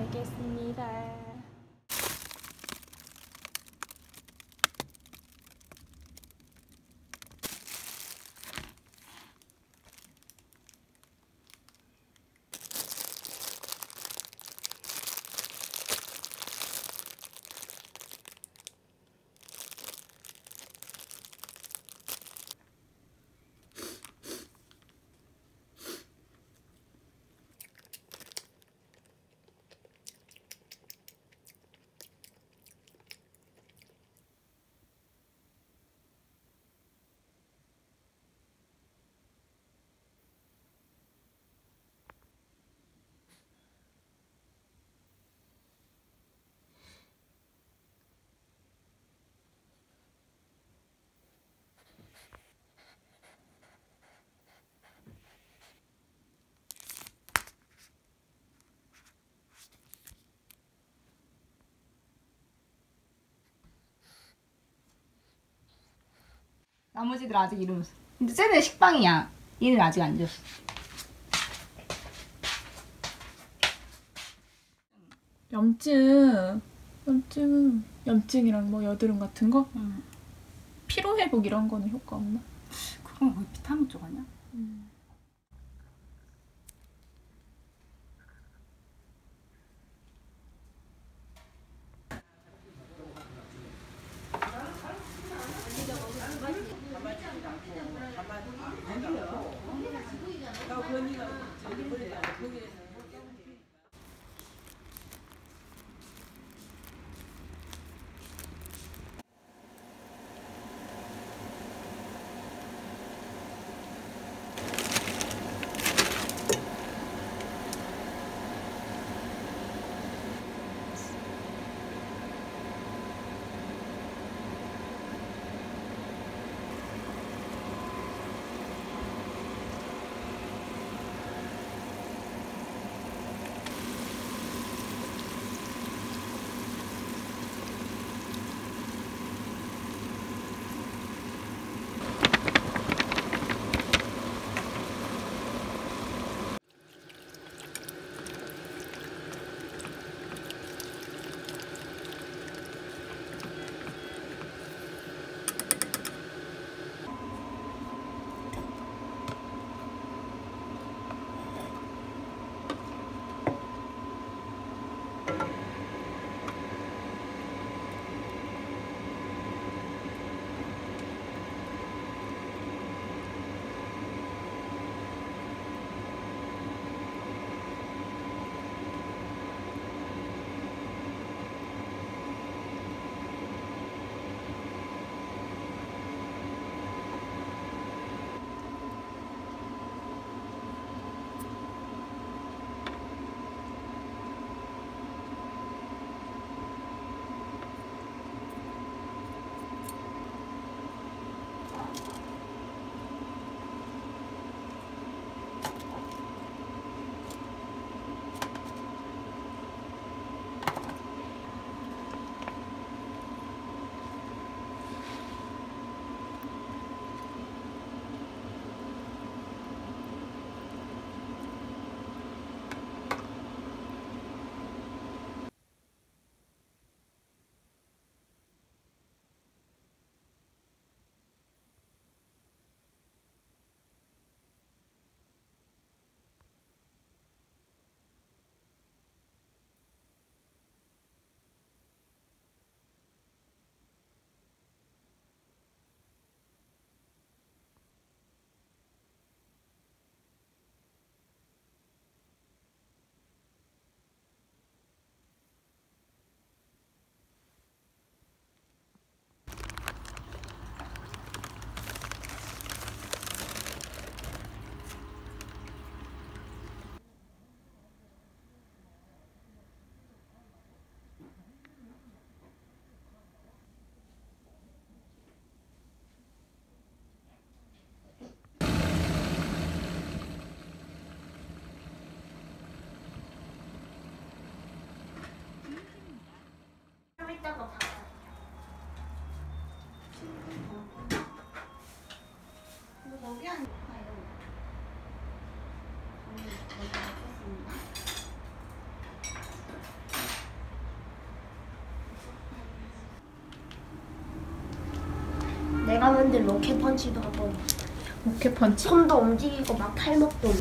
알겠습니다. 나머지들 아직 이름 없어. 근데 쟤네 식빵이야. 얘는 아직 안 줬어. 염증, 염증, 염증이랑 뭐 여드름 같은 거? 응. 피로 회복 이런 거는 효과 없나? 그건 거의 비타민 쪽 아니야? 어, 가만히 안 돼요. 나 언니가 저기 보내다. 거기에서 내가 만든 로켓 펀치도 한번 로켓 펀치? 손도 움직이고 막 팔목도